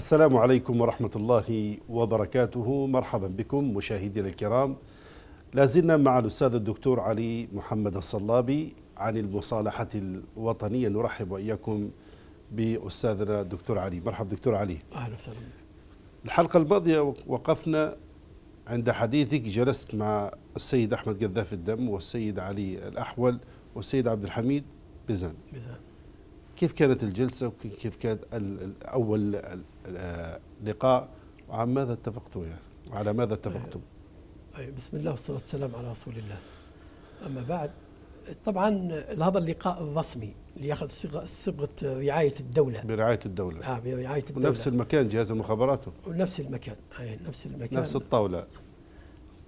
السلام عليكم ورحمة الله وبركاته. مرحبا بكم مشاهدينا الكرام. لازلنا مع الأستاذ الدكتور علي محمد الصلابي عن المصالحة الوطنية. نرحب وإياكم بأستاذنا الدكتور علي. مرحبا دكتور علي. أهلا وسهلا. الحلقة الماضية وقفنا عند حديثك. جلست مع السيد أحمد قذاف الدم والسيد علي الأحول والسيد عبد الحميد بزن. ميزان كيف كانت الجلسة وكيف ال- أول لقاء وعن ماذا اتفقتوا يعني؟ وعلى ماذا اتفقتم؟ بسم الله والصلاة والسلام على رسول الله. أما بعد طبعا هذا اللقاء الرسمي اللي ياخذ صيغة صبغة رعاية الدولة. برعاية الدولة. آه برعاية الدولة. ونفس المكان جهاز المخابرات ونفس المكان. أي نفس المكان. نفس الطاولة.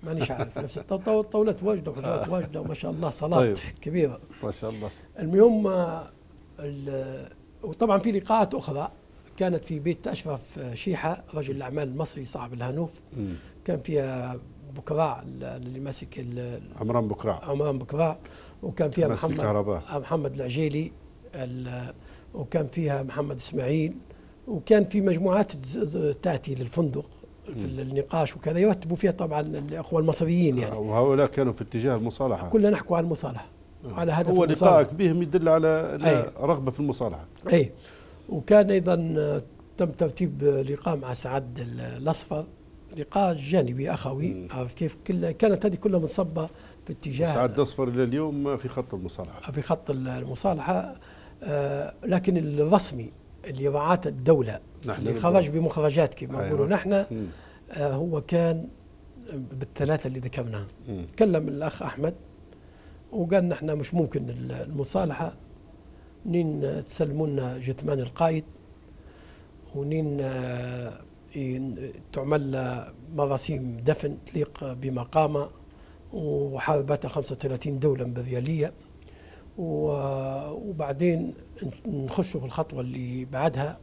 مانيش عارف. نفس الطاولة طاولة وجدة وحجرات وجدة وما شاء الله صلاة طيب. كبيرة. ما شاء الله. المهم آه، وطبعا في لقاءات أخرى كانت في بيت أشرف شيحة رجل الأعمال المصري صاحب الهانوف. مم. كان فيها بكراع اللي ماسك عمران بكراع عمران بكراع وكان فيها محمد الكهرباء. محمد العجيلي ال- وكان فيها محمد إسماعيل. وكان في مجموعات تأتي للفندق في النقاش وكذا يرتبوا فيها طبعا الإخوة المصريين يعني. وهؤلاء كانوا في اتجاه المصالحة. كلنا نحكوا على المصالحة. وعلى هدف هو. لقائك بهم يدل على أي. رغبة في المصالحة أي وكان أيضا آه، تم ترتيب آه، لقاء مع سعد ال- الأصفر لقاء جانبي أخوي. عارف كيف كل كانت هذه كلها منصبة في اتجاه سعد أصفر إلى اليوم في خط المصالحة في خط المصالحة آه، لكن الرسمي اللي رعاة الدولة نحن اللي. خرج بمخرجات كما أيوة. نقولوا نحن مم. آه، هو كان بالثلاثة اللي ذكرناها مم. كلم الأخ أحمد وقال نحن مش ممكن المصالحة. نين تسلموا لنا جثمان القائد ونين آه، تعمل مراسيم دفن تليق بمقامه وحاربتها 35 دولة بريالية و- وبعدين نخشوا في الخطوة اللي بعدها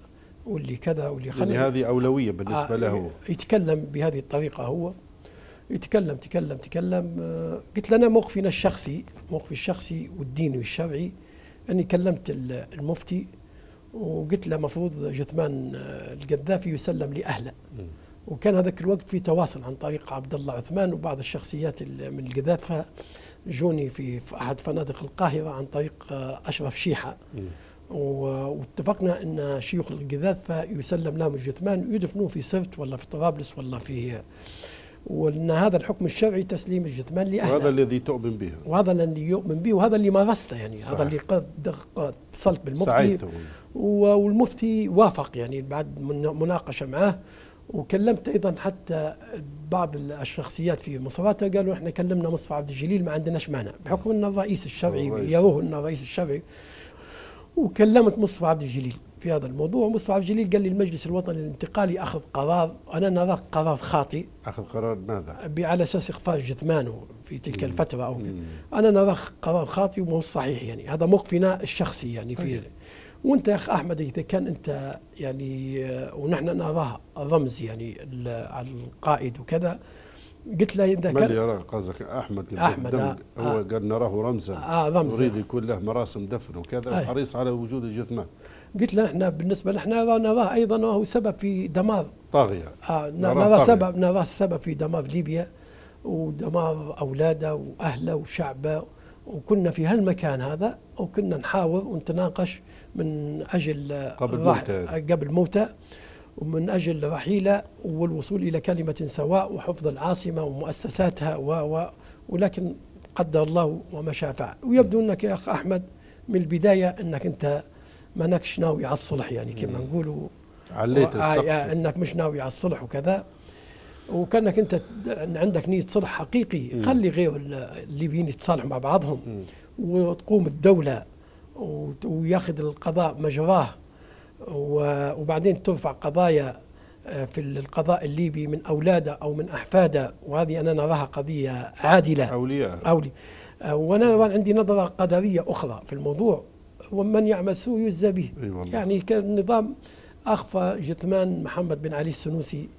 واللي كذا واللي يعني خلى هذه أولوية بالنسبة آه، له. يتكلم بهذه الطريقة هو. يتكلم تكلم تكلم. آه، قلت له أنا موقفنا الشخصي موقفي الشخصي والديني والشرعي. أني كلمت ال- المفتي وقلت له مفروض جثمان آه، القذافي يسلم لأهله مم. وكان هذاك الوقت في تواصل عن طريق عبد الله عثمان وبعض الشخصيات ال- من القذافة. جوني في أحد فنادق القاهرة عن طريق آه، مم. و- واتفقنا أن شيوخ القذافة يسلم لهم الجثمان ويدفنوه في سرت ولا في طرابلس ولا في وأن هذا الحكم الشرعي تسليم الجثمان لأهله. وهذا الذي تؤمن به. وهذا اللي يؤمن به وهذا اللي مارسته يعني. صحيح. هذا اللي قد اتصلت بالمفتي. والمفتي وافق يعني بعد من- مناقشة معه. وكلمت أيضا حتى بعض الشخصيات في مصراته قالوا إحنا كلمنا مصطفى عبد الجليل ما عندناش مانع بحكم إنه الرئيس الشرعي. يروه إنه الرئيس الشرعي. وكلمت مصطفى عبد الجليل. في هذا الموضوع مصطفى عبد الجليل قال لي المجلس الوطني الانتقالي أخذ قرار أنا نراه قرار خاطئ أخذ قرار ماذا؟ على أساس إخفاء جثمانه في تلك مم. الفترة أو. مم. أنا نراه قرار خاطئ ومو صحيح يعني هذا موقفنا الشخصي يعني في طيب. وأنت يا أخ أحمد إذا كان أنت يعني آه، ونحن نراه رمز يعني على القائد وكذا قلت له إذا كان يرى قصدك أحمد قد أحمد، الدم آه. هو آه. قال نراه رمزا آه رمز نريد يكون له مراسم دفن وكذا أي. حريص على وجود الجثمان قلت له إحنا بالنسبة لنا نراه أيضا وهو سبب في دمار طاغية. آه نراه. سبب نرى سبب في دمار ليبيا ودمار أولاده وأهله وشعبه. وكنا في هالمكان هذا وكنا نحاور ونتناقش من أجل قبل موته. قبل موته. ومن أجل رحيله والوصول إلى كلمة سواء وحفظ العاصمة ومؤسساتها و و ولكن قدر الله وما شاء فعل. ويبدو إنك يا أخ أحمد من البداية إنك أنت مانكش ناوي على الصلح يعني كما نقولوا. عليت آه، آه، السقف انك مش ناوي على الصلح وكذا. وكانك انت عندك نية صلح حقيقي. خلي غير ال- الليبيين يتصالحوا مع بعضهم. وتقوم الدولة وياخذ القضاء مجراه. وبعدين ترفع قضايا آه، في القضاء الليبي من أولاده أو من أحفاده. وهذه أنا نراها قضية عادلة. آه، وأنا طبعاً عندي نظرة قدرية أخرى في الموضوع. ومن يعمل سوء يجزى به. أي والله. يعني كان النظام أخفى جثمان محمد بن علي السنوسي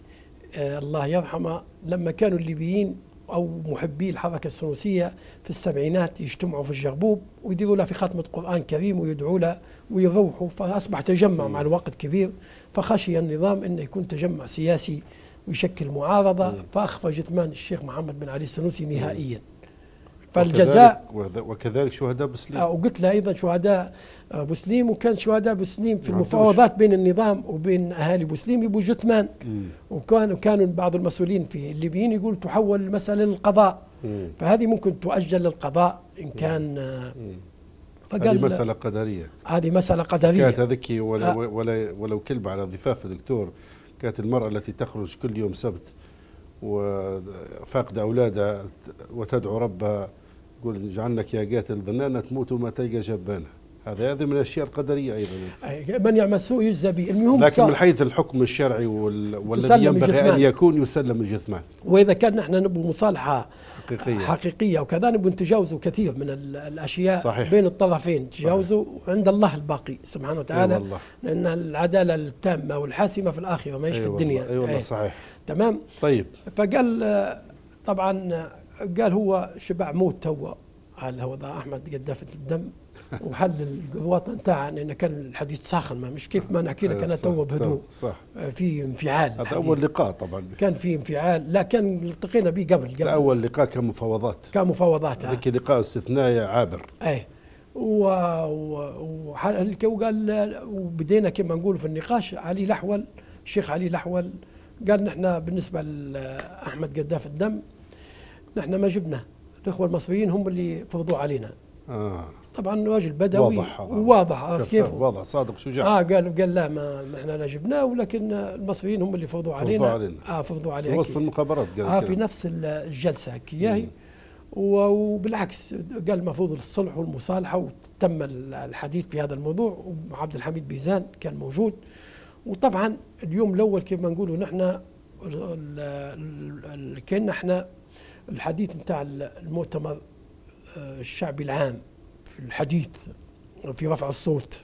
آه الله يرحمه لما كانوا الليبيين أو محبي الحركة السنوسية في السبعينات يجتمعوا في الجربوب ويديروا له في ختمه قرآن كريم ويدعوا له ويروحوا فأصبح تجمع مع الوقت كبير. فخشي النظام إنه يكون تجمع سياسي ويشكل معارضة. فأخفى جثمان الشيخ محمد بن علي السنوسي نهائيا. فالجزاء وكذلك شهداء بسليم آه، وقلت له أيضا شهداء بوسليم وكان شهداء بوسليم في المفاوضات بين النظام وبين أهالي بوسليم يبوا جثمان. وكانوا كانوا بعض المسؤولين في الليبيين يقول تحول المسألة للقضاء. مم. فهذه ممكن تؤجل للقضاء إن كان فقال هذه مسألة قدرية. هذه مسألة قدرية. كانت هذيك ولو, آه. ولا ولو كلمة على ضفاف دكتور كانت المرأة التي تخرج كل يوم سبت وفاقد أولادها وتدعو ربها يقول جعلنك يا قاتل ظنانة تموت وما تلقى جبانة. هذا هذا من الأشياء القدرية أيضا. من يعمل سوء يجزى به. المهم لكن من حيث الحكم الشرعي والذي ينبغي أن يكون يسلم الجثمان. وإذا كان نحن نبغى مصالحة حقيقية. حقيقية وكذا نبغى نتجاوزوا كثير من الأشياء صحيح. بين الطرفين. تجاوزوا عند الله الباقي سبحانه وتعالى. أيوة لأن العدالة التامة والحاسمة في الآخرة ما أيوة في الدنيا. اي أيوة والله صحيح. تمام؟ طيب. فقال طبعا قال هو شبع موت تو هذا هو أحمد قذاف الدم وحل الوطن تاعنا انه كان الحديث ساخن. ما مش كيف ما نحكي لك أنا تو بهدوء. صح. آه، في انفعال. هذا أول لقاء طبعا. كان في انفعال. لا كان التقينا به قبل قبل. أول لقاء كان مفاوضات كان مفاوضات ذاك لقاء استثنائي عابر. إيه. وقال وبدينا كما نقول في النقاش علي الاحول الشيخ علي الاحول قال نحن بالنسبة لأحمد قداف الدم نحن ما جبنا. الإخوة المصريين هم اللي فرضوا علينا. آه. طبعا راجل بدوي. واضح واضح كيف واضح. صادق شجاع آه قال قال لا ما إحنا لا جبناه ولكن المصريين هم اللي فرضوا علينا. فرضوا علينا. آه فرضوا علينا. في وسط المخابرات قال آه في نفس الجلسة كياهي وبالعكس قال المفروض الصلح والمصالحة وتم الحديث في هذا الموضوع وعبد الحميد بيزان كان موجود. وطبعا اليوم الأول كيف ما نقولوا نحن كأن إحنا الحديث نتاع المؤتمر آه، الشعبي العام في الحديث في رفع الصوت.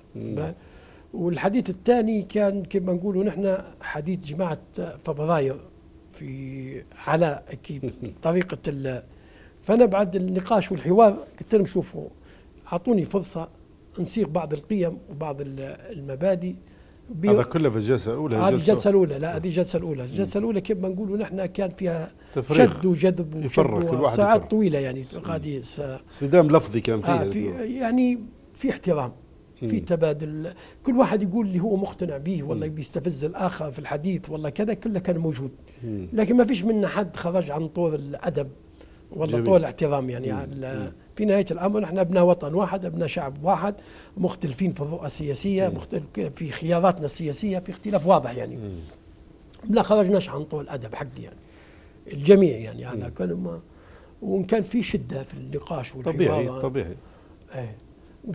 والحديث الثاني كان كما نقولوا نحن حديث جماعة فبراير في على أكيد طريقة ال. فأنا بعد النقاش والحوار قلت لهم شوفوا أعطوني فرصة نصيغ بعض القيم وبعض المبادئ. هذا كله في الجلسة الأولى هذه الجلسة الأولى لا هذه الجلسة الأولى. الجلسة الأولى كيف ما نقولوا نحن كان فيها تفريغ. شد وجذب وشد ساعات طويلة يعني هذه صدام لفظي كان فيه. آه في يعني في احترام في تبادل. كل واحد يقول اللي هو مقتنع به والله بيستفز الآخر في الحديث والله كذا كله كان موجود. لكن ما فيش منا حد خرج عن طور الأدب والله طول الاحترام يعني في نهاية الأمر نحن أبناء وطن واحد أبناء شعب واحد مختلفين في الرؤى السياسية مختلف في خياراتنا السياسية في اختلاف واضح يعني. لا خرجناش عن طول الأدب حقي يعني. الجميع يعني هذا كان ما. وإن كان في شدة في النقاش والحوار. طبيعي طبيعي. إيه.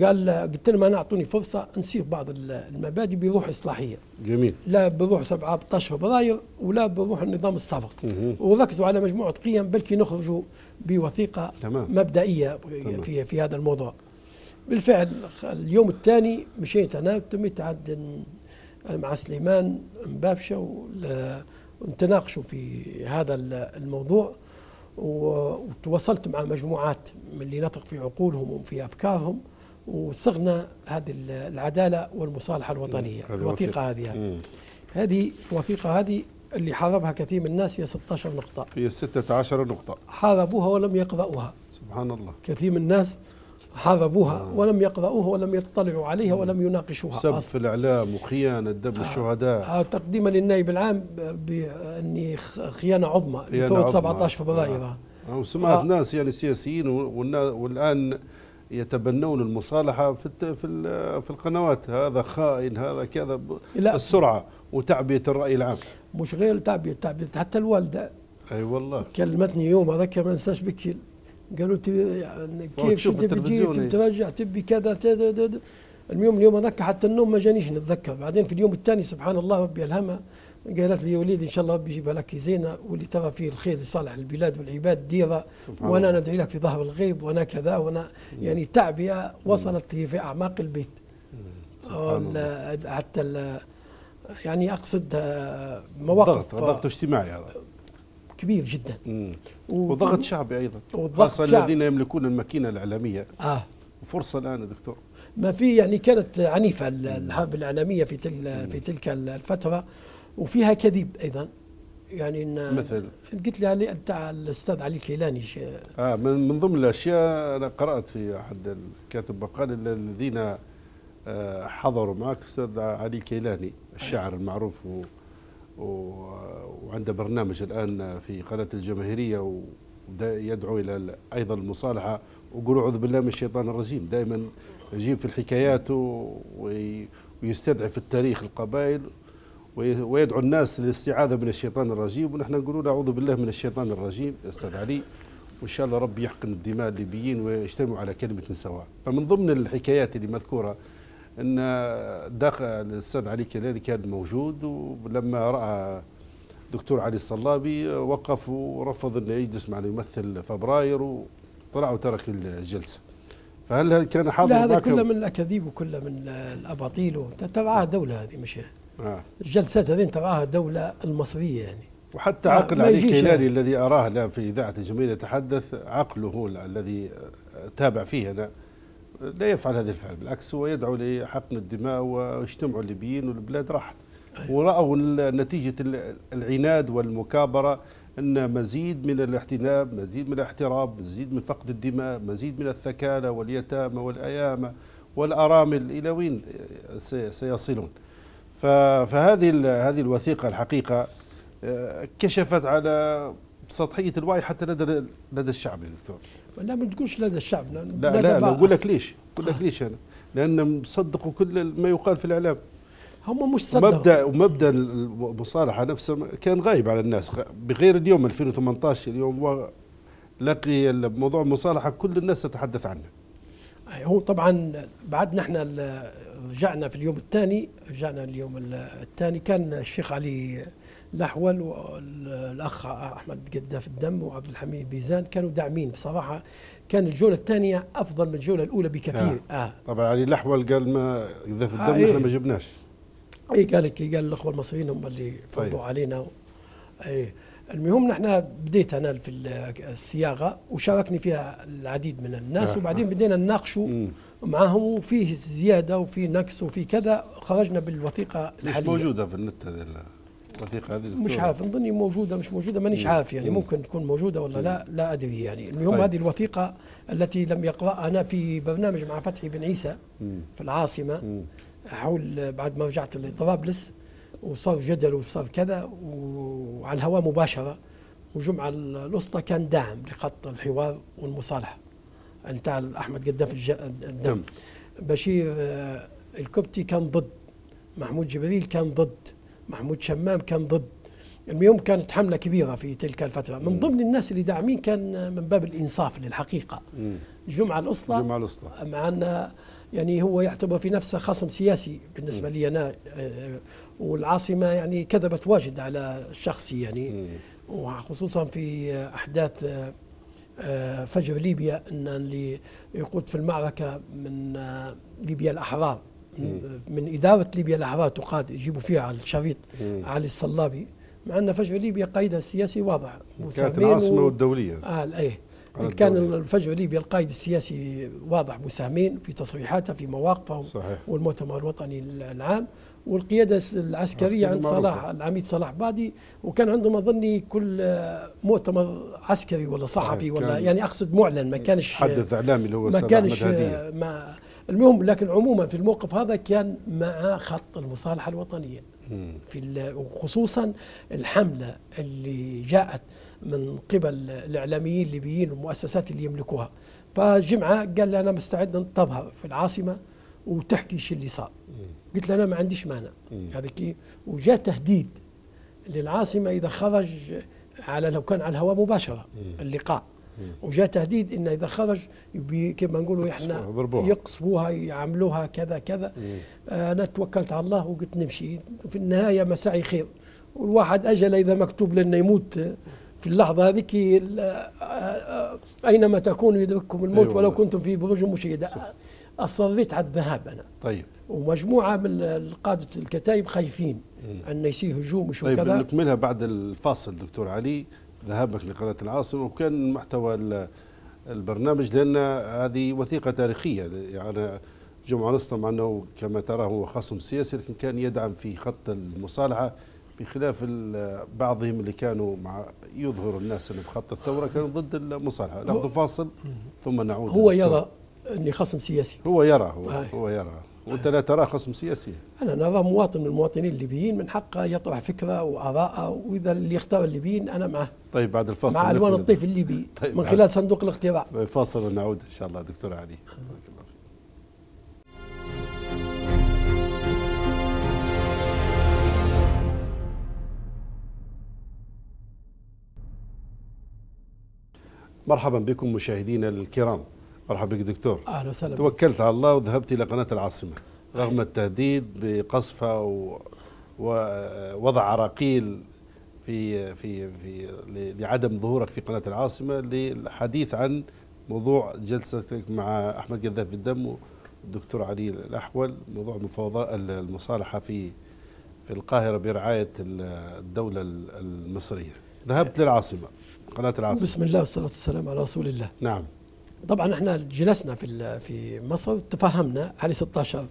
قال قلت لهم أنا اعطوني فرصة نصيغ بعض المبادئ بروح إصلاحية. جميل. لا بروح 17 فبراير ولا بروح النظام السابق. وركزوا على مجموعة قيم بلكي نخرجوا بوثيقة تمام. مبدئية تمام. في في هذا الموضوع. بالفعل اليوم الثاني مشيت أنا تميت عاد مع سليمان مبابشة ونتناقشوا في هذا الموضوع وتواصلت مع مجموعات من اللي نثق في عقولهم وفي أفكارهم وصغنا هذه العدالة والمصالحة الوطنية الوثيقة هذه هذه الوثيقة هذه اللي حاربها كثير من الناس فيها 16 نقطة. فيها 16 نقطة. حاربوها ولم يقرأوها سبحان الله. كثير من الناس حاربوها آه. ولم يقرأوها ولم يطلعوا عليها ولم يناقشوها سب في الإعلام وخيانة دم آه. الشهداء آه تقديما للنائب العام بأني خيانة عظمى لثورة 17 فبراير آه. آه. وسمعت آه. ناس يعني سياسيين والآن يتبنون المصالحة في في في القنوات هذا خائن هذا كذا لا السرعة وتعبية الرأي العام مش غير تعبية تعبية حتى الوالدة أي أيوة والله كلمتني يوم هذاك ما انساش بك قالوا يعني كيف تبي تبي ترجع تبي كذا المهم اليوم هذاك حتى النوم ما جانيش نتذكر. بعدين في اليوم الثاني سبحان الله ربي ألهمها قالت لي يا وليدي إن شاء الله ربي يجيبها لك زينة واللي ترى فيه الخير لصالح البلاد والعباد ديرها وأنا ندعي لك في ظهر الغيب وأنا كذا وأنا يعني تعبئة وصلت في أعماق البيت. حتى يعني أقصد مواقف. ضغط ضغط اجتماعي هذا. كبير جدا. و- وضغط شعبي أيضا. وضغط خاصة شعبي. الذين يملكون الماكينة الإعلامية. آه. وفرصة الآن دكتور. ما في يعني كانت عنيفة ال- الحرب الإعلامية في تل في تلك الفترة وفيها كذب أيضا. يعني إن مثل؟ قلت لي علي بتاع الأستاذ علي الكيلاني آه من, من ضمن الأشياء أنا قرأت في أحد الكاتب مقال الذين آه حضروا معك أستاذ علي كيلاني الشاعر المعروف و وعنده برنامج الآن في قناة الجماهيرية ويدعو إلى ال- أيضا المصالحة. وقولوا أعوذ بالله من الشيطان الرجيم. دائما يجيب في الحكايات ويستدعي في التاريخ القبائل وي- ويدعو الناس للاستعاذة من الشيطان الرجيم. ونحن نقول أعوذ بالله من الشيطان الرجيم يا أستاذ علي. وإن شاء الله ربي يحقن الدماء الليبيين ويجتمعوا على كلمة سواء. فمن ضمن الحكايات اللي مذكورة إن داخل الأستاذ علي كلالي كان موجود ولما رأى دكتور علي الصلابي وقف ورفض إنه يجلس مع يمثل فبراير وطلع وترك الجلسة فهل كان حاضر لا هذا؟ كله من الأكاذيب وكله من الأباطيل تبعها دولة هذه مش آه. الجلسات هذه تبعها دولة المصرية يعني وحتى ما- عقل علي كيلاني يعني. الذي أراه الآن في إذاعة الجمهوريه يتحدث عقله هو الذي تابع فيه أنا لا يفعل هذا الفعل بالعكس هو يدعو لحقن الدماء ويجتمعوا الليبيين والبلاد راحت. ورأوا نتيجة ال- العناد والمكابرة أن مزيد من الاحتناب مزيد من الاحتراب مزيد من فقد الدماء مزيد من الثكالة واليتامى والأيامى والأرامل إلى وين سي- سيصلون. فهذه هذه الوثيقة الحقيقة آه، كشفت على سطحية الوعي حتى لدى لدى الشعب يا دكتور. لا ما تقولش لدى الشعب لا لا لا أقول لك ليش أقول لك ليش أنا. لأن صدقوا كل ما يقال في الإعلام. هم مش صدقوا. مبدأ ومبدا المصالحة نفسه كان غايب على الناس. بغير اليوم 2018 اليوم لقي موضوع المصالحة كل الناس تتحدث عنه. هو طبعا بعد نحن ال- رجعنا في اليوم الثاني رجعنا اليوم ال- الثاني كان الشيخ علي الأحول والأخ أحمد قداف الدم وعبد الحميد بيزان كانوا داعمين بصراحة كان الجولة الثانية أفضل من الجولة الأولى بكثير آه, آه. طبعا علي الأحول قال ما إذا في آه، الدم إيه. إحنا ما جبناش اي قال لك قال الأخوة المصريين هم اللي فرضوا طيب. علينا اي المهم نحن بديت أنا في ال- الصياغة وشاركني فيها العديد من الناس آه. وبعدين بدينا نناقشوا مم. معهم وفيه زيادة وفي نقص وفي كذا خرجنا بالوثيقة مش الحالية موجودة في النت هذه الوثيقة هذه مش. عارف نظني موجودة مش موجودة مانيش مم. عارف يعني مم. ممكن تكون موجودة ولا لا لا أدري يعني المهم طيب. هذه الوثيقة التي لم يقراها أنا في برنامج مع فتحي بن عيسى مم. في العاصمة مم. حول بعد ما رجعت لطرابلس وصار جدل وصار كذا وعلى الهواء مباشرة وجمعة الوسطى كان داعم لخط الحوار والمصالحة. بتاع أحمد قداف الدم. دم. بشير آه، الكبتي كان ضد. محمود جبريل كان ضد. محمود شمام كان ضد. المهم كانت حملة كبيرة في تلك الفترة. من ضمن الناس اللي داعمين كان من باب الإنصاف للحقيقة. مم. جمعة الأسطى الجمعه الوسطى. مع أن يعني هو يعتبر في نفسه خصم سياسي بالنسبة لي أنا آه، والعاصمة يعني كذبت واجد على شخصي يعني. وخصوصا في أحداث آه، آه، فجر ليبيا أن اللي يقود في المعركة من ليبيا الأحرار من- إدارة ليبيا الأحرار تقاد يجيبوا فيها على الشريط. علي الصلابي مع أن فجر ليبيا قيدها السياسي واضح كانت العاصمة و- والدولية آه إيه كان الدولة. الفجر ليبيا القائد السياسي واضح مساهمين في تصريحاته في مواقفه صحيح والمؤتمر الوطني العام والقيادة العسكرية عند صلاح. العميد صلاح بادي وكان عندهم أظني كل مؤتمر عسكري ولا صحفي ولا يعني أقصد معلن ما كانش حدث إعلامي اللي هو ما كانش ما المهم لكن عموما في الموقف هذا كان مع خط المصالحة الوطنية. في ال- وخصوصا الحملة اللي جاءت من قبل الإعلاميين الليبيين والمؤسسات اللي يملكوها. فجمعة قال لي أنا مستعد تظهر في العاصمة وتحكي شو اللي صار. قلت له أنا ما عنديش مانع. هذا كيف وجاء تهديد للعاصمة إذا خرج على لو كان على الهواء مباشرة اللقاء. وجاء تهديد انه إذا خرج كما نقولوا إحنا. يقصفوها يعملوها كذا كذا. أنا توكلت على الله وقلت نمشي. وفي النهاية مساعي خير. والواحد أجل إذا مكتوب لنا يموت في اللحظة هذيك أينما تكونوا يدرككم الموت أيوة. ولو. كنتم في بروج مشيدة أصريت على الذهاب أنا. طيب. ومجموعة من قادة الكتائب خايفين أن يصير هجوم وشو طيب كذا. نكملها بعد الفاصل دكتور علي. ذهابك لقناة العاصمة وكان محتوى البرنامج لأن هذه وثيقة تاريخية. يعني جمعة نصر مع أنه كما ترى هو خصم سياسي لكن كان يدعم في خط المصالحة بخلاف بعضهم اللي كانوا مع يظهر الناس اللي في خط الثورة كانوا ضد المصالحة. ناخذ فاصل ثم نعود هو يرى أني خصم سياسي. هو يرى هو, هو يرى. وأنت لا تراه خصم سياسي. أنا نرى مواطن من المواطنين الليبيين من حقه يطرح فكرة واراءه وإذا اللي يختار الليبيين أنا معه. طيب بعد الفاصل مع الوان الطيف الليبي طيب من خلال صندوق الاقتراع فاصل ونعود إن شاء الله دكتور علي. مرحبا بكم مشاهدينا الكرام. مرحبا بك دكتور. أهلا وسهلا. توكلت على الله وذهبت إلى قناة العاصمة. رغم التهديد بقصفها ووضع عراقيل في في في لعدم ظهورك في قناة العاصمة للحديث عن موضوع جلستك مع أحمد قذاف الدم والدكتور علي الأحول موضوع المفاوضات المصالحة في في القاهرة برعاية الدولة المصرية. ذهبت للعاصمة. قناة العاصمة. بسم الله والصلاة والسلام على رسول الله. نعم. طبعا إحنا جلسنا في في مصر تفهمنا على 16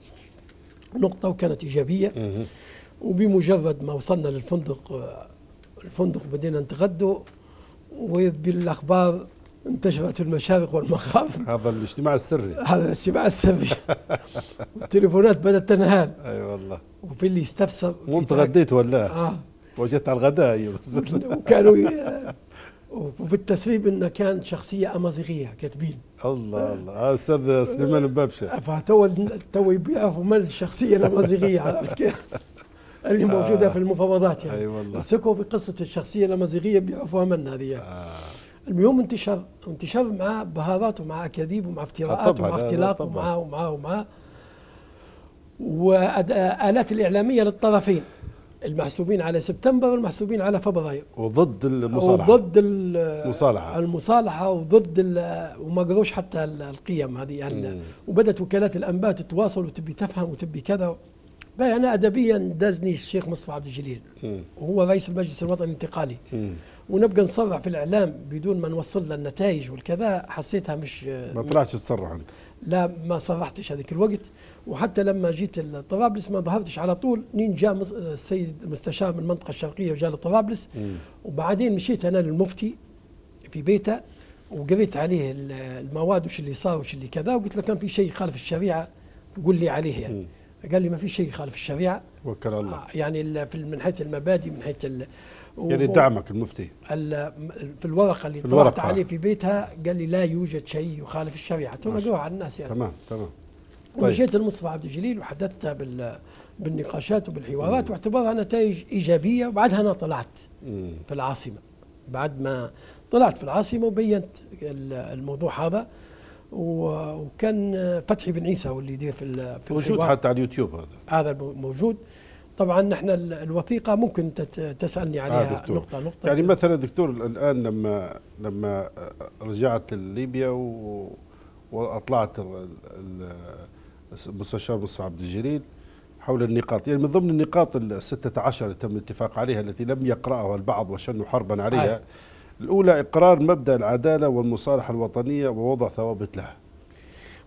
نقطة وكانت إيجابية. وبمجرد ما وصلنا للفندق الفندق بدينا نتغدوا وبالأخبار انتشرت في المشارق والمغارب هذا الاجتماع السري. هذا الاجتماع السري. والتليفونات بدأت تنهال. أي أيوة والله. وفي اللي استفسر مو تغديت ولا؟ آه. وجدت على الغداء. أيوه وكانوا وفي التسريب إنه كان شخصية أمازيغية كاتبين. الله الله. آه أستاذ سليمان بابشة. فتو تو بيعرفوا من الشخصية الأمازيغية عرفت كيف؟ اللي موجودة آه. في المفاوضات يعني. أي والله. مسكوا في قصة الشخصية الأمازيغية بيعرفوها من هذه يعني. آه. المهم انتشر انتشر مع بهارات ومع أكاذيب ومع افتراءات ومع اختلاق ومع ومع ومع والات الإعلامية للطرفين. المحسوبين على سبتمبر والمحسوبين على فبراير. وضد المصالحة. وضد المصالحة. المصالحة وضد وما قروش حتى القيم هذه. يعني وبدأت وكالات الانباء تتواصل وتبي تفهم وتبي كذا. أنا ادبيا دازني الشيخ مصطفى عبد الجليل. وهو رئيس المجلس الوطني الانتقالي. ونبقى نصرح في الإعلام بدون ما نوصل له النتائج والكذا. حسيتها مش ما طلعتش تصرح أنت. لا ما صرحتش هذيك الوقت. وحتى لما جيت طرابلس ما ظهرتش. على طول نين جاء السيد المستشار من المنطقة الشرقية وجاء لطرابلس. وبعدين مشيت أنا للمفتي في بيته وقريت عليه المواد وش اللي صار وش اللي كذا. وقلت له كان في شيء يخالف الشريعة قول لي عليه يعني. قال لي ما في شيء يخالف الشريعة. وكل الله. آه يعني من حيث المبادئ من حيث يعني دعمك المفتي. في الورقة اللي طلعت عليه في بيتها قال لي لا يوجد شيء يخالف الشريعة. تو على الناس يعني. تمام تمام. طيب. ومشيت لمصطفى عبد الجليل وحدثتها بال بالنقاشات وبالحوارات واعتبرها نتائج إيجابية. وبعدها أنا طلعت مم. في العاصمة. بعد ما طلعت في العاصمة وبينت الموضوع هذا. وكان فتحي بن عيسى هو اللي يدير في في موجود حتى على اليوتيوب هذا. هذا موجود. طبعا نحن الوثيقة ممكن تسألني عليها آه نقطه نقطة يعني مثلا دكتور الآن لما لما رجعت لليبيا و وأطلعت المستشار مصطفى عبد الجليل حول النقاط. يعني من ضمن النقاط ال 16 اللي تم الاتفاق عليها التي لم يقرأها البعض وشنوا حربا عليها آه. الأولى إقرار مبدأ العدالة والمصالحة الوطنية ووضع ثوابت لها.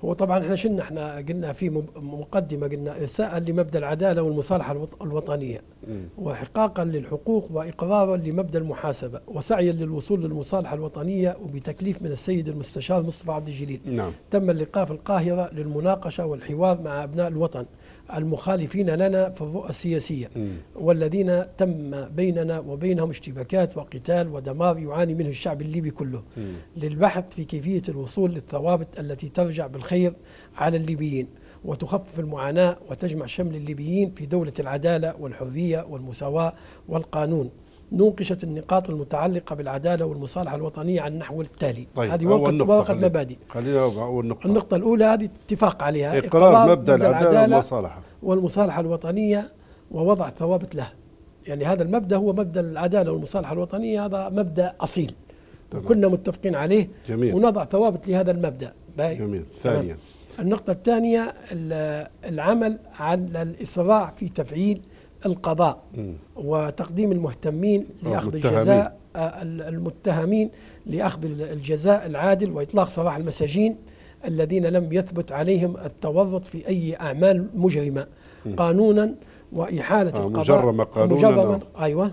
هو طبعا إحنا شلنا إحنا قلنا في مقدمة قلنا اساءه لمبدأ العدالة والمصالحة الوطنية واحقاقا للحقوق وإقرارا لمبدأ المحاسبة وسعيا للوصول للمصالحة الوطنية وبتكليف من السيد المستشار مصطفى عبد الجليل. نعم. تم اللقاء في القاهرة للمناقشة والحوار مع أبناء الوطن. المخالفين لنا في الرؤى السياسية م. والذين تم بيننا وبينهم اشتباكات وقتال ودمار يعاني منه الشعب الليبي كله م. للبحث في كيفية الوصول للثوابت التي ترجع بالخير على الليبيين وتخفف المعاناة وتجمع شمل الليبيين في دولة العدالة والحرية والمساواة والقانون نوقشت النقاط المتعلقة بالعدالة والمصالحة الوطنية على النحو التالي. طيب هذه ورقة مبادئ. خلينا أول نقطة. النقطة الأولى هذه اتفاق عليها. إقرار مبدأ العدالة والمصالحة. والمصالحة الوطنية ووضع ثوابت له. يعني هذا المبدأ هو مبدأ العدالة والمصالحة الوطنية هذا مبدأ أصيل. تمام. وكنا متفقين عليه. جميل. ونضع ثوابت لهذا المبدأ. باي. جميل. ثانيا. النقطة الثانية العمل على الإسراع في تفعيل القضاء. وتقديم المهتمين لأخذ المتهمين. الجزاء آه، ال- المتهمين لأخذ ال- الجزاء العادل وإطلاق سراح المساجين الذين لم يثبت عليهم التورط في أي أعمال مجرمة قانونا وإحالة آه، القضاء. مجرمة قانوناً، مجرما أيوة.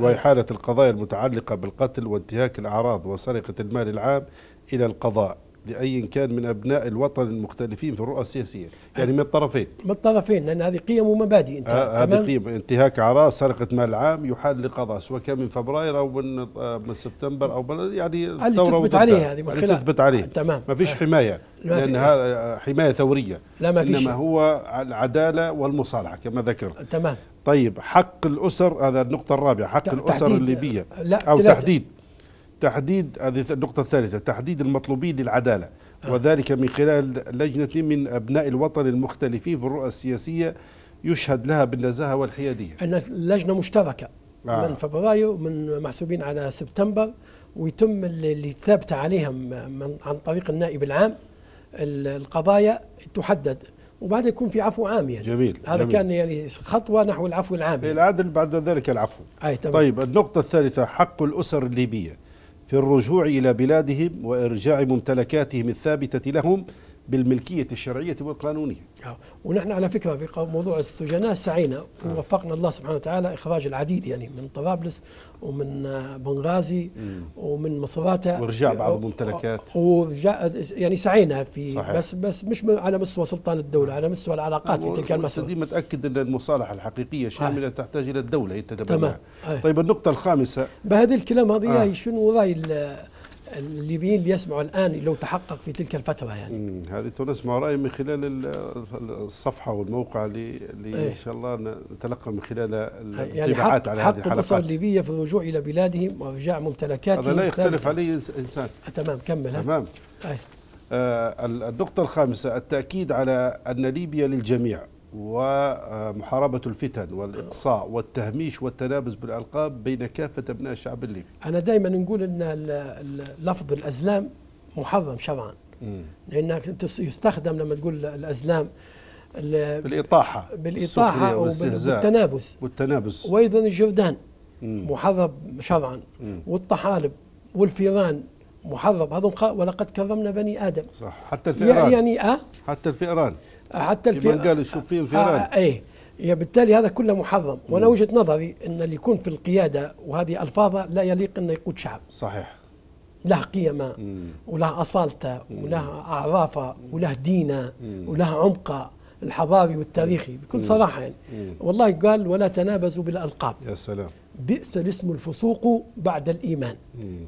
وإحالة القضايا المتعلقة بالقتل وانتهاك الأعراض وسرقة المال العام إلى القضاء. لأي كان من أبناء الوطن المختلفين في الرؤى السياسية. يعني من الطرفين. من الطرفين لأن هذه قيم ومبادئ أنت. آه، هذه؟ قيمة انتهاك أعراض سرقة مال عام يحال لقضاء. سواء كان من فبراير أو من آه، من سبتمبر أو من يعني الثورة تثبت. عليه هذه من خلال- تثبت عليه تمام. ما فيش آه. حماية ما في- لأن هذا حماية ثورية. لا ما فيش. إنما هو العدالة والمصالحة كما ذكرت. تمام. طيب حق الأسر هذا النقطة الرابعة حق الأسر الليبية لا، أو. تحديد. تحديد هذه النقطة الثالثة تحديد المطلوبين للعدالة. وذلك من خلال لجنة من أبناء الوطن المختلفين في الرؤى السياسية يشهد لها بالنزاهة والحيادية. أن اللجنة مشتركة. آه. من فبراير ومن محسوبين على سبتمبر ويتم اللي اللي ثابت عليهم من عن طريق النائب العام. ال- القضايا تحدد. وبعد يكون في عفو عام يعني. جميل، هذا جميل. كان يعني خطوة نحو العفو العام يعني. العدل بعد ذلك العفو. أي طيب النقطة الثالثة حق الأسر الليبية. في الرجوع إلى بلادهم وإرجاع ممتلكاتهم الثابتة لهم بالملكية الشرعية والقانونية آه. ونحن على فكرة في موضوع السجناء سعينا ووفقنا الله سبحانه وتعالى إخراج العديد يعني من طرابلس ومن آه، بنغازي ومن مصراتة وإرجاع بعض الممتلكات. ورجع يعني سعينا في صحيح. بس بس مش على مستوى سلطان الدولة على مستوى العلاقات في تلك المسألة دي متأكد أن المصالحة الحقيقية شاملة تحتاج إلى الدولة هي تمام. أي. طيب النقطة الخامسة بهذه الكلام هذه آه. آه. شنو ال- الليبيين اللي يسمعوا الآن لو تحقق في تلك الفترة يعني هذه تنسمع رأي من خلال ال- الصفحة والموقع اللي, اللي أي. إن شاء الله نتلقى من خلال يعني الانطباعات حق, على هذه الحلقات الليبية في الرجوع إلى بلادهم وإرجاع ممتلكاتهم هذا لا يختلف. عليه إنسان آه تمام كمل. تمام أي. آه، ال- النقطة الخامسة التأكيد على أن ليبيا للجميع ومحاربة الفتن والإقصاء والتهميش والتنابز بالألقاب بين كافة أبناء الشعب الليبي. أنا دائما نقول أن لفظ الأزلام محرم شرعا. لأنك يستخدم لما تقول الأزلام ال- بالإطاحة بالإطاحة والتنابز. وأيضا الجردان. محرم شرعا. والطحالب والفيران محرم هذا ولقد كرمنا بني آدم. صح. حتى الفئران. يعني أه؟ حتى الفئران. حتى لمن قال شوف فيهم فئران آه إيه. يا بالتالي هذا كله محرم وأنا وجهة نظري إن اللي يكون في القيادة وهذه ألفاظه لا يليق إنه يقود شعب. صحيح. له قيمة. وله أصالته وله أعرافه وله دينه وله عمقه الحضاري والتاريخي. بكل صراحة يعني والله قال ولا تنابزوا بالألقاب. يا سلام. بئس الاسم الفسوق بعد الإيمان.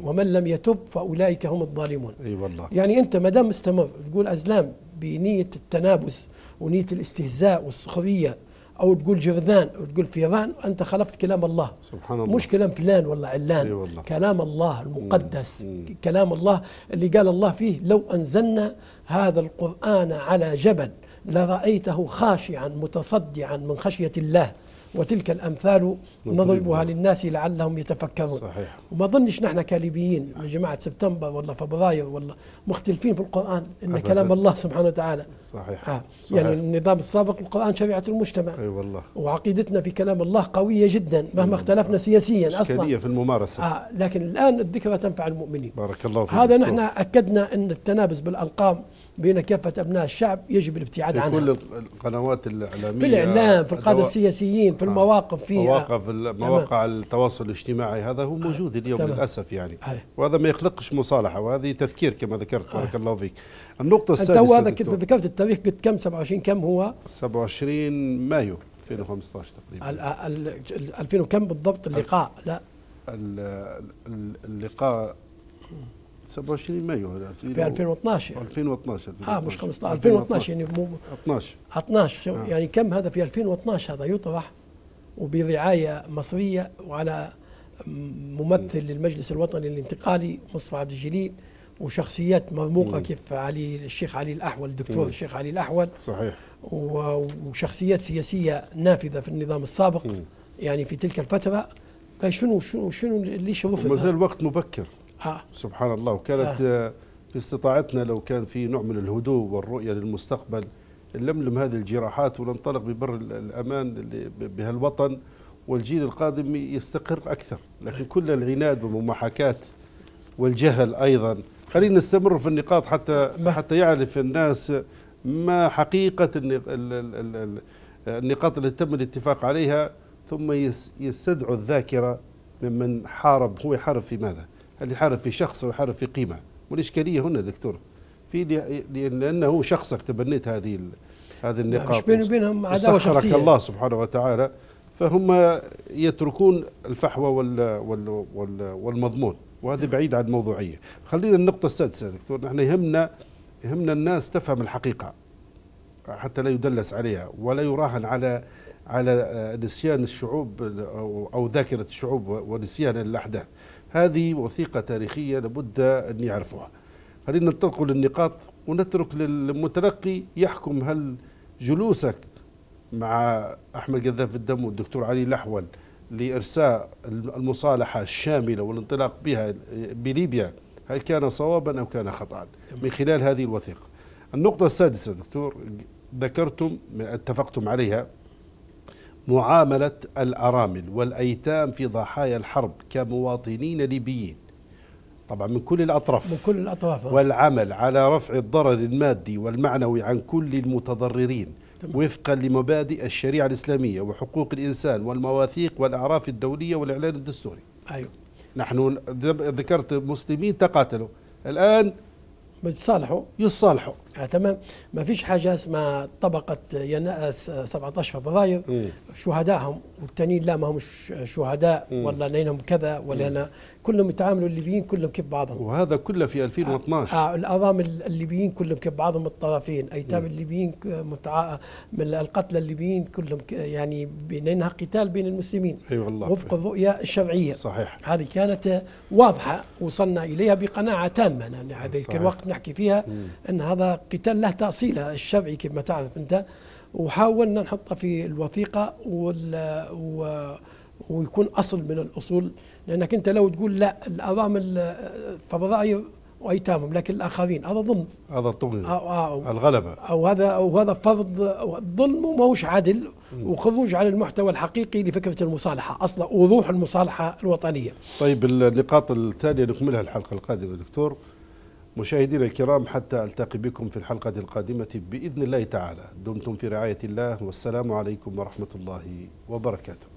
ومن لم يتب فأولئك هم الظالمون. أي والله. يعني أنت ما دام مستمر تقول أزلام بنية التنابز ونية الاستهزاء والسخرية أو تقول جرذان أو تقول فيران أنت خالفت كلام الله. سبحان الله. مش كلام فلان ولا علان. أي والله. كلام الله المقدس. كلام الله اللي قال الله فيه لو أنزلنا هذا القرآن على جبل لرأيته خاشعا متصدعا من خشية الله. وتلك الأمثال نضربها للناس لعلهم يتفكرون صحيح. وما ظنش نحن كاليبيين من جماعة سبتمبر ولا فبراير ولا مختلفين في القرآن إن أبداً. كلام الله سبحانه وتعالى صحيح آه. صحيح. يعني النظام السابق القرآن شريعة المجتمع أي والله وعقيدتنا في كلام الله قوية جدا مهما اختلفنا سياسيا إشكالية أصلا في الممارسة آه لكن الآن الذكرى تنفع المؤمنين بارك الله فيك هذا. نحن أكدنا أن التنابز بالالقاب بين كافة أبناء الشعب يجب الابتعاد في عنها. كل القنوات الإعلامية. في الإعلام في القاده الدوا- السياسيين في المواقف في مواقف مواقع التواصل الاجتماعي هذا هو موجود اليوم تمام. للأسف يعني. وهذا ما يخلقش مصالحة وهذه تذكير كما ذكرت بارك الله فيك. النقطة أنت السادسة هو هذا كنت. ذكرت التاريخ قلت كم؟ 27 كم هو؟ 27 مايو 2015 تقريبا. ال- ال- ال- 2000 وكم بالضبط؟ اللقاء لا. ال- ال- اللقاء 27 مايو في 2012 يعني. 2012 آه مش 15 2012 يعني مو 12 12 شو- آه. يعني كم هذا في 2012 هذا يطرح وبرعايه مصرية وعلى ممثل للمجلس الوطني الانتقالي مصطفى عبد الجليل وشخصيات مرموقة كيف علي الشيخ علي الأحول الدكتور مم. الشيخ علي الأحول. صحيح. وشخصيات سياسية نافذة في النظام السابق مم. يعني في تلك الفترة. طيب شنو شنو شنو اللي شرف وما زال وقت مبكر. آه. سبحان الله وكانت آه. في استطاعتنا لو كان في نوع من الهدوء والرؤية للمستقبل نلملم هذه الجراحات وننطلق ببر الأمان بهالوطن والجيل القادم يستقر أكثر لكن كل العناد والمماحكات والجهل أيضا خلينا نستمر في النقاط حتى حتى يعرف الناس ما حقيقة النقاط التي تم الاتفاق عليها ثم يستدعوا الذاكرة ممن حارب هو يحارب في ماذا؟ هل يحارب في شخص أو يحارب في قيمة؟ والإشكالية هنا دكتور. في لأنه شخصك تبنيت هذه هذه النقاط مش بيني وبينهم عداوة شخصية. الله سبحانه وتعالى. فهم يتركون الفحوى والمضمون. وهذا بعيد عن الموضوعية خلينا النقطة السادسة دكتور. نحن يهمنا يهمنا الناس تفهم الحقيقة حتى لا يدلس عليها ولا يراهن على على نسيان الشعوب أو ذاكرة الشعوب ونسيان الأحداث. هذه وثيقة تاريخية لابد أن يعرفوها. خلينا ننتقل للنقاط ونترك للمتلقي يحكم هل جلوسك مع أحمد قذاف الدم والدكتور علي الاحول لإرساء المصالحة الشاملة والانطلاق بها بليبيا هل كان صوابا أو كان خطا من خلال هذه الوثيقة. النقطة السادسة دكتور ذكرتم اتفقتم عليها معاملة الأرامل والأيتام في ضحايا الحرب كمواطنين ليبيين. طبعا من كل الأطراف. من كل الأطراف. والعمل على رفع الضرر المادي والمعنوي عن كل المتضررين. تمام. وفقا لمبادئ الشريعة الإسلامية وحقوق الإنسان والمواثيق والأعراف الدولية والإعلان الدستوري. أيوه. نحن ذكرت مسلمين تقاتلوا. الآن بيتصالحوا. يصالحوا. آه تمام. ما فيش حاجة اسمها طبقة يناس 17 فبراير. شهدائهم والتانيين لا ما هم شهداء. ولا لأنهم كذا ولا أنا. كلهم يتعاملوا الليبيين كلهم كيف بعضهم. وهذا كله في 2012 آه, آه الارامل الليبيين كلهم كيف بعضهم الطرفين أيتام الليبيين متع... من القتلى الليبيين كلهم يعني بينها قتال بين المسلمين. أي أيوة والله. وفق الرؤية الشرعية. صحيح. هذه كانت واضحة وصلنا إليها بقناعة تامة. يعني هذا الوقت نحكي فيها مم. إن هذا قتال له تاصيله الشرعي كما تعرف أنت. وحاولنا نحطه في الوثيقة وال و ويكون أصل من الأصول. لأنك أنت لو تقول لا الارامل فبراير وأيتامهم لكن الآخرين هذا ظلم. هذا طغي الغلبة. أو هذا أو هذا فرض ظلم وما هوش عادل. وخروج على المحتوى الحقيقي لفكرة المصالحة أصلا وروح المصالحة الوطنية. طيب النقاط التاليه نكملها الحلقة القادمة دكتور. مشاهدينا الكرام حتى ألتقي بكم في الحلقة القادمة بإذن الله تعالى. دمتم في رعاية الله والسلام عليكم ورحمة الله وبركاته.